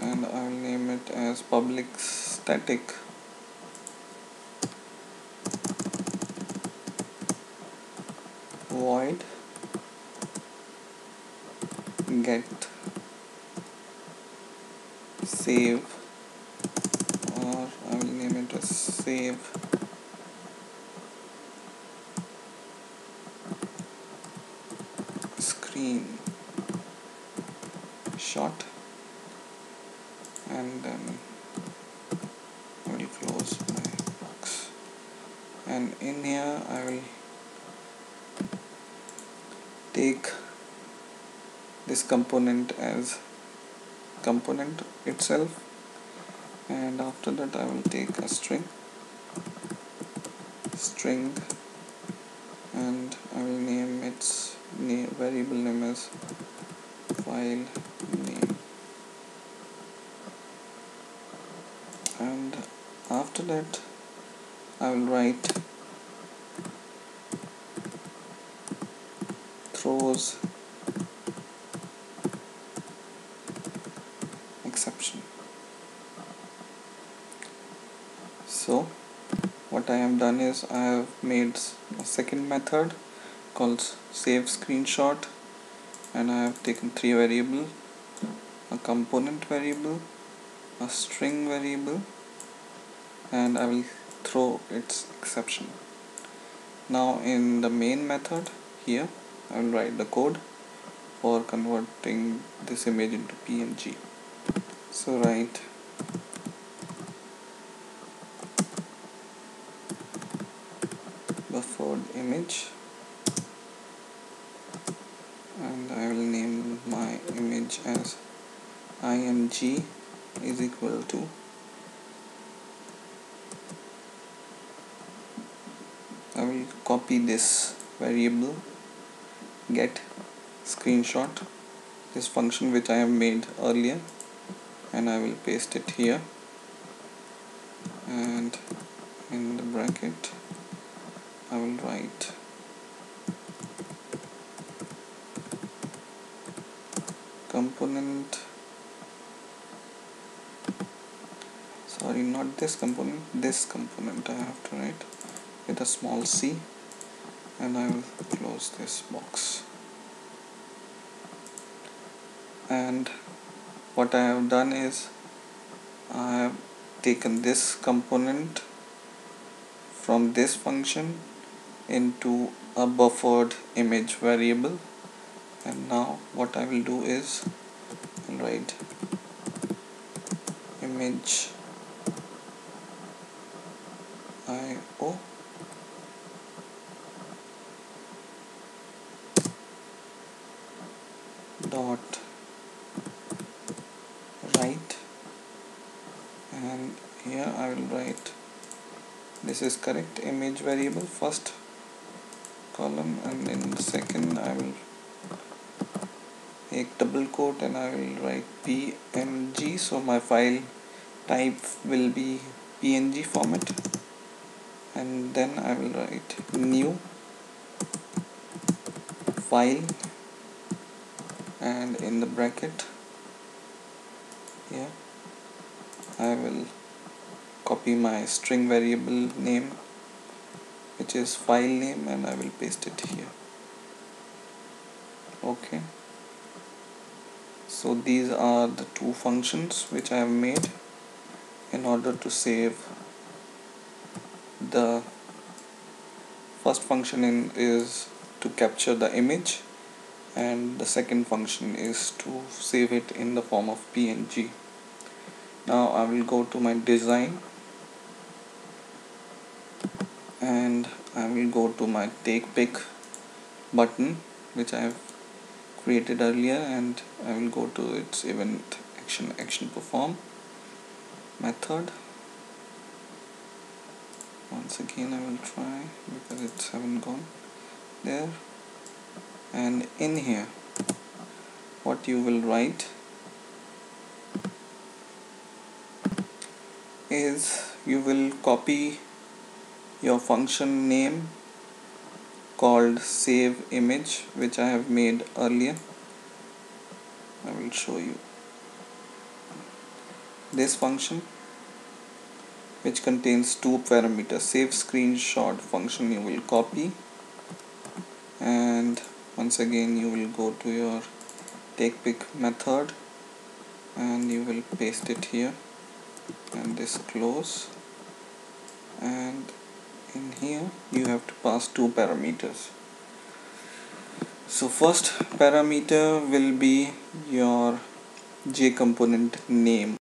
and I will name it as public static. Void. Get. Save. Or I will name it as save. Screen. Shot and then I will close my box. And in here I will take this component as component itself. And after that I will take a string. String. And I will name its name, variable name as file name and that I will write throws exception. So what I have done is I have made a second method called save screenshot and I have taken three variable a component variable a string variable and I will throw its exception. Now in the main method here I will write the code for converting this image into PNG so write buffered image and I will name my image as img is equal to I copy this variable get screenshot this function which I have made earlier and I will paste it here and in the bracket I will write component sorry not this component this component I have to write with a small c and I will close this box. And what I have done is I have taken this component from this function into a buffered image variable. And now what I will do is write image IO dot write. And here I will write this is correct image variable first column and in the second I will make double quote and I will write png so my file type will be png format. And then I will write new file and in the bracket here I will copy my string variable name which is file name and I will paste it here. Okay. So these are the two functions which I have made in order to save the first function in is to capture the image and the second function is to save it in the form of PNG now I will go to my design. And I will go to my take pic button which I have created earlier. And I will go to its event action action perform method. Once again I will try because it's haven't gone there and in here what you will write is you will copy your function name called save image which I have made earlier. I will show you this function which contains two parameters. Save screenshot function you will copy and once again you will go to your take pic method and you will paste it here and this close. And in here you have to pass two parameters. So first parameter will be your J component name